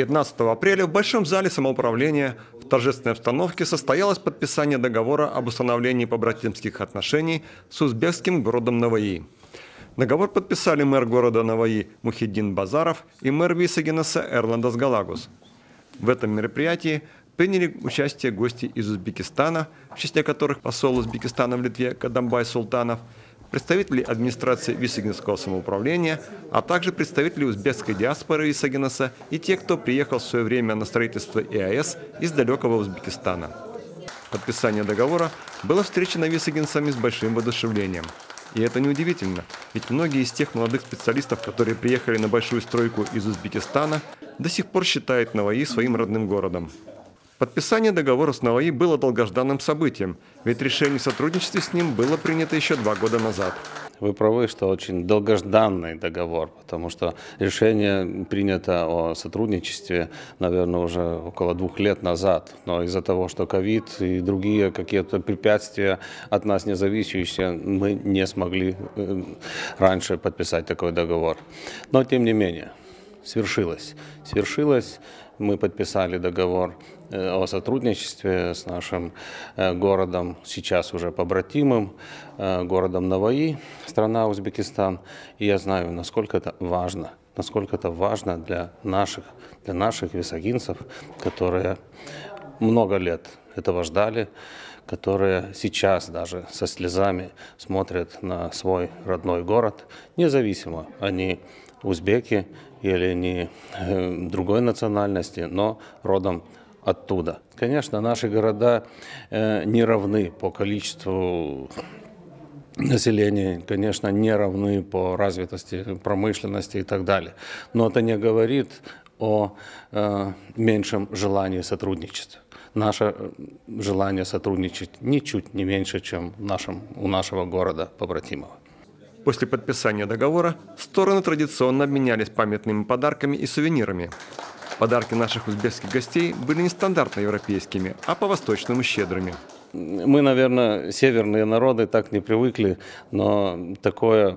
19 апреля в Большом зале самоуправления в торжественной обстановке состоялось подписание договора об установлении побратимских отношений с узбекским городом Наваи. Договор подписали мэр города Наваи Мухиддин Базаров и мэр Висагинеса Эрландас Галагус. В этом мероприятии приняли участие гости из Узбекистана, в числе которых посол Узбекистана в Литве Кадамбай Султанов – представители администрации Висагинского самоуправления, а также представители узбекской диаспоры Висагинеса и те, кто приехал в свое время на строительство ИАЭС из далекого Узбекистана. Подписание договора было встречено висагинцами с большим воодушевлением. И это неудивительно, ведь многие из тех молодых специалистов, которые приехали на большую стройку из Узбекистана, до сих пор считают Наваи своим родным городом. Подписание договора с Наваи было долгожданным событием, ведь решение о сотрудничестве с ним было принято еще два года назад. Вы правы, что очень долгожданный договор, потому что решение принято о сотрудничестве, наверное, уже около двух лет назад. Но из-за того, что ковид и другие какие-то препятствия от нас не мы не смогли э, раньше подписать такой договор. Но тем не менее, свершилось. Свершилось, мы подписали договор э, о сотрудничестве с нашим э, городом, сейчас уже побратимым, э, городом Наваи, страна Узбекистан. И я знаю, насколько это важно, насколько это важно для наших, для наших висагинцев, которые много лет этого ждали, которые сейчас даже со слезами смотрят на свой родной город, независимо, они узбеки или они э, другой национальности, но родом оттуда. Конечно, наши города э, не равны по количеству населения, конечно, не равны по развитости промышленности и так далее. Но это не говорит о э, меньшем желании сотрудничества. Наше желание сотрудничать ничуть не меньше, чем нашем, у нашего города побратимого. После подписания договора стороны традиционно обменялись памятными подарками и сувенирами. Подарки наших узбекских гостей были не стандартно европейскими, а по-восточному щедрыми. Мы, наверное, северные народы так не привыкли, но такое,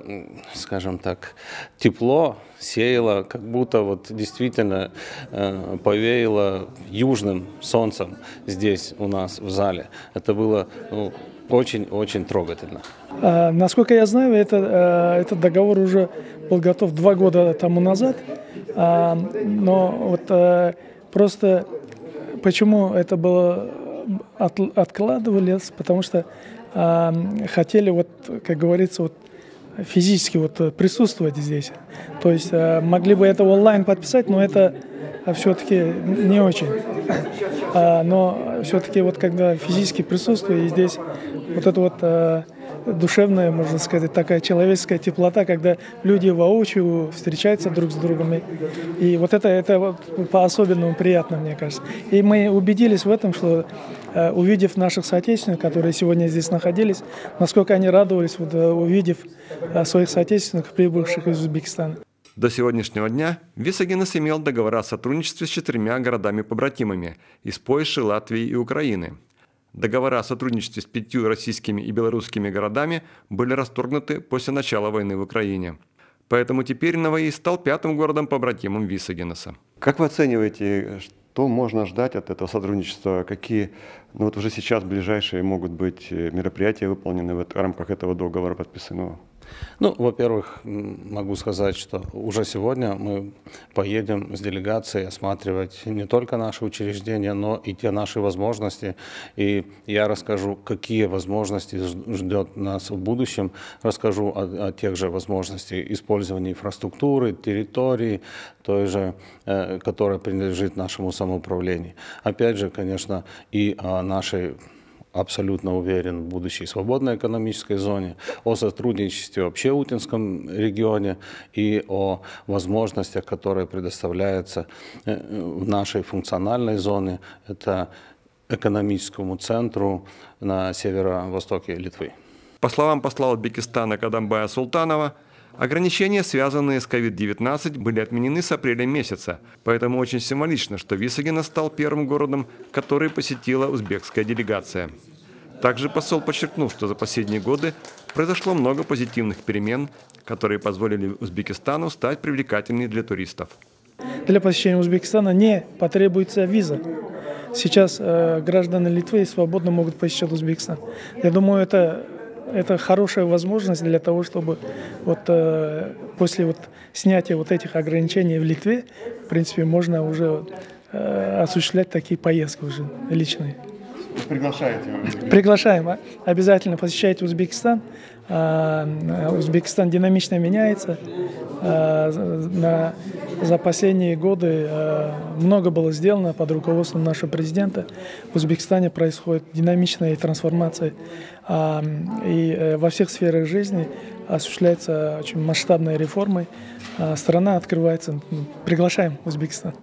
скажем так, тепло сеяло, как будто вот действительно э, повеяло южным солнцем здесь у нас в зале. Это было ну, очень-очень трогательно. А, насколько я знаю, это, а, этот договор уже был готов два года тому назад, а, но вот а, просто почему это было от, откладывались, потому что а, хотели вот, как говорится, вот физически вот присутствовать здесь. То есть а, могли бы это онлайн подписать, но это все-таки не очень. А, но все-таки вот когда физически присутствую и здесь вот это вот а, душевная, можно сказать, такая человеческая теплота, когда люди воочию встречаются друг с другом. И вот это, это вот по-особенному приятно, мне кажется. И мы убедились в этом, что а, увидев наших соотечественников, которые сегодня здесь находились, насколько они радовались, вот, увидев своих соотечественников, прибывших из Узбекистана. До сегодняшнего дня Висагинес имел договора о сотрудничестве с четырьмя городами-побратимами из Польши, Латвии и Украины. Договора о сотрудничестве с пятью российскими и белорусскими городами были расторгнуты после начала войны в Украине. Поэтому теперь Новои стал пятым городом-побратимом Висагинеса. Как вы оцениваете, что можно ждать от этого сотрудничества? Какие ну вот уже сейчас ближайшие могут быть мероприятия выполнены в рамках этого договора подписанного? Ну, во-первых, могу сказать, что уже сегодня мы поедем с делегацией осматривать не только наши учреждения, но и те наши возможности. И я расскажу, какие возможности ждет нас в будущем. Расскажу о, о тех же возможностях использования инфраструктуры, территории, той же, э, которая принадлежит нашему самоуправлению. Опять же, конечно, и о нашей абсолютно уверен в будущей свободной экономической зоне, о сотрудничестве вообще в Утинском регионе и о возможностях, которые предоставляются э, в нашей функциональной зоне. Это экономическому центру на северо-востоке Литвы. По словам посла Узбекистана Кадамбая Султанова, Ограничения, связанные с COVID-19, были отменены с апреля месяца, поэтому очень символично, что Висагина стал первым городом, который посетила узбекская делегация. Также посол подчеркнул, что за последние годы произошло много позитивных перемен, которые позволили Узбекистану стать привлекательней для туристов. для посещения Узбекистана не потребуется виза. Сейчас э, граждане Литвы свободно могут посещать Узбекистан. Я думаю, это это хорошая возможность для того, чтобы вот э, после вот снятия вот этих ограничений в Литве, в принципе, можно уже э, осуществлять такие поездки уже личные. Приглашаете? Приглашаем. а? Обязательно посещайте Узбекистан. А, Узбекистан динамично меняется. А, на, за последние годы а, много было сделано под руководством нашего президента. В Узбекистане происходит динамичная трансформация. А, И э, во всех сферах жизни осуществляются очень масштабные реформы. А, Страна открывается. Приглашаем Узбекистан.